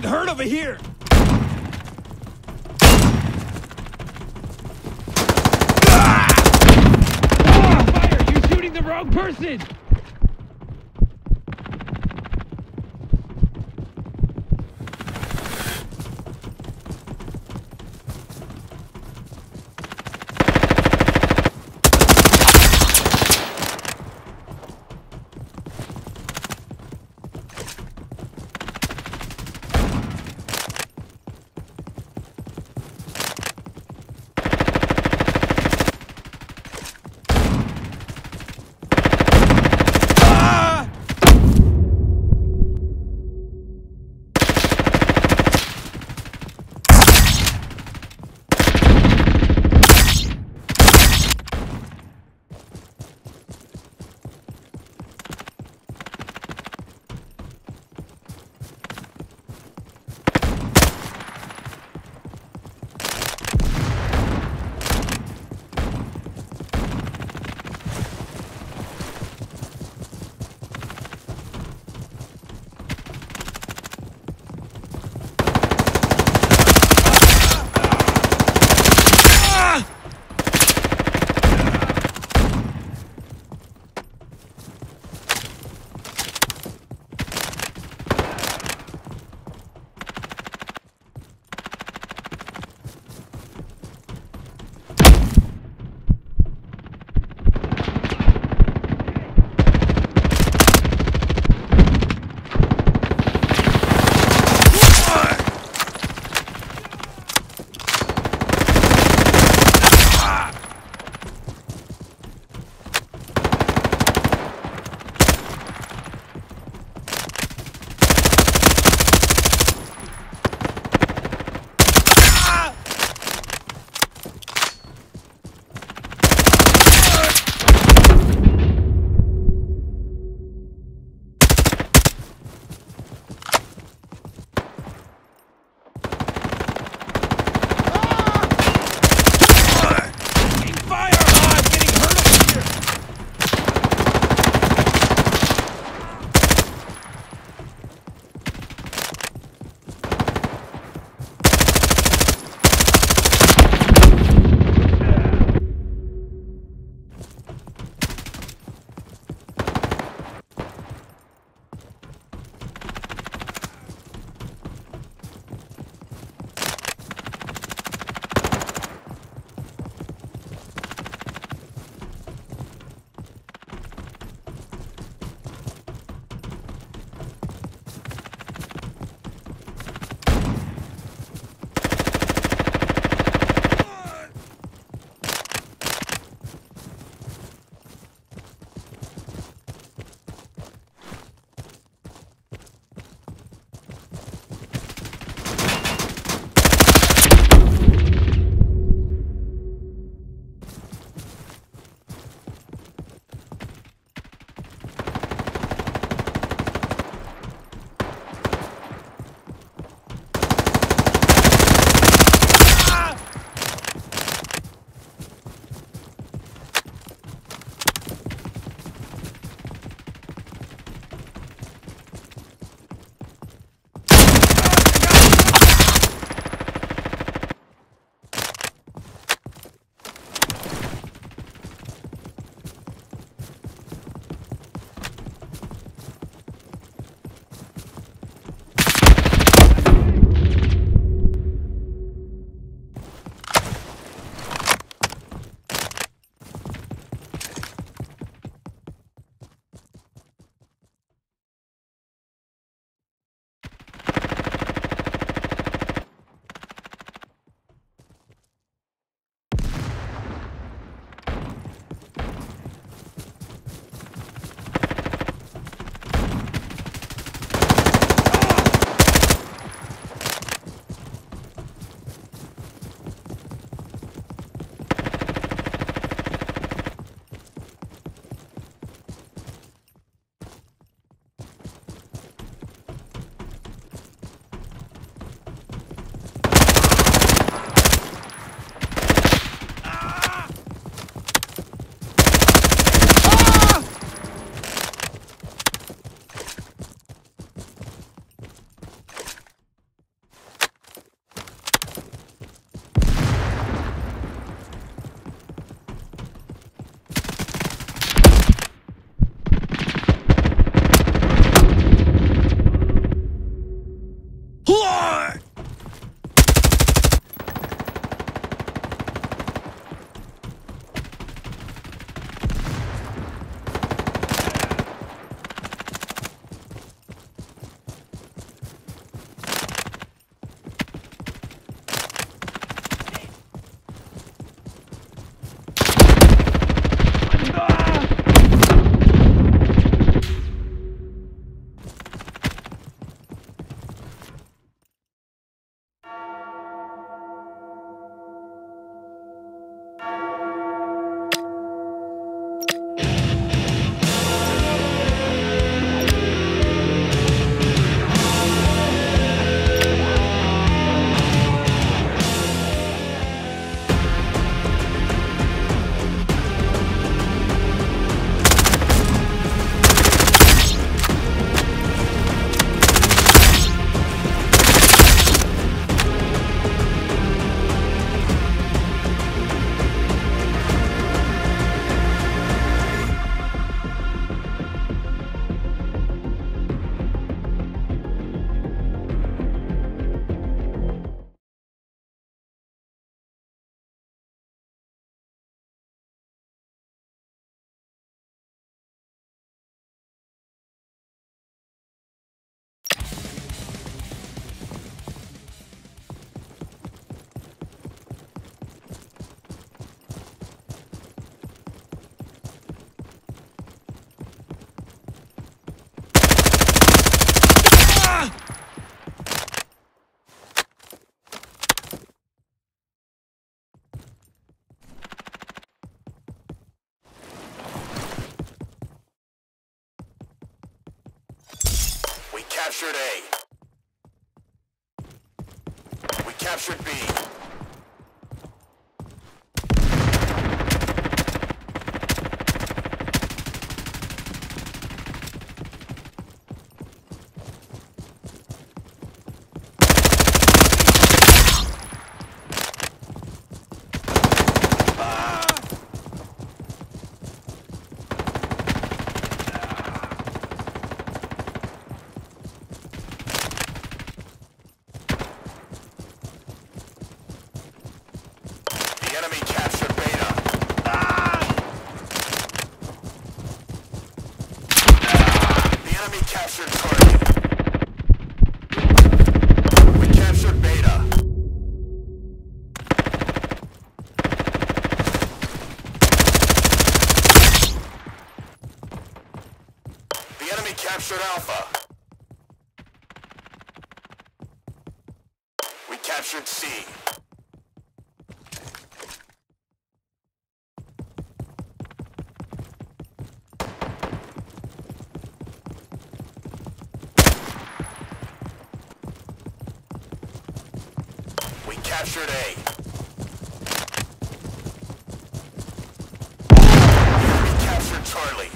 hurt over here! Ah, fire! You're shooting the wrong person! Captured A. We captured B. The enemy captured Beta. The enemy captured Charlie. We captured Beta. The enemy captured Alpha. We captured C. We captured A. We captured Charlie.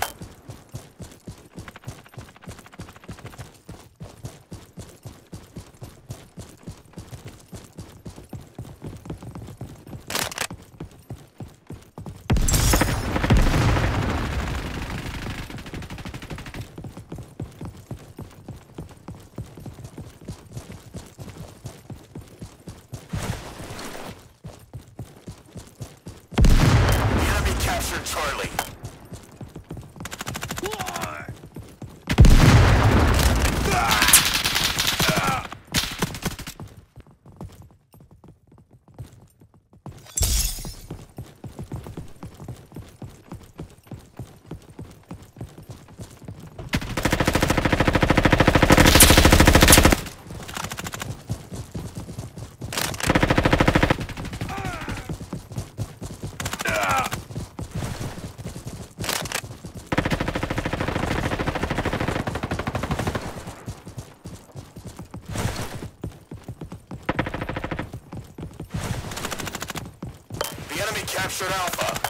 The enemy captured Charlie. The captured Alpha.